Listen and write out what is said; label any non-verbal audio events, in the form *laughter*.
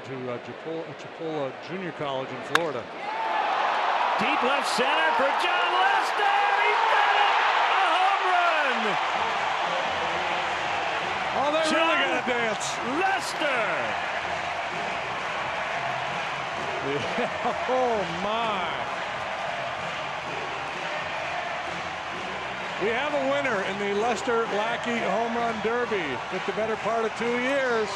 transfer to uh, Chipola, uh, Chipola Junior College in Florida. Deep left center for Jon Lester. He's got it. A home run. Oh, they Jon really got to dance. Lester. *laughs* oh, my. We have a winner in the Lester Lackey Home Run Derby. with the better part of two years.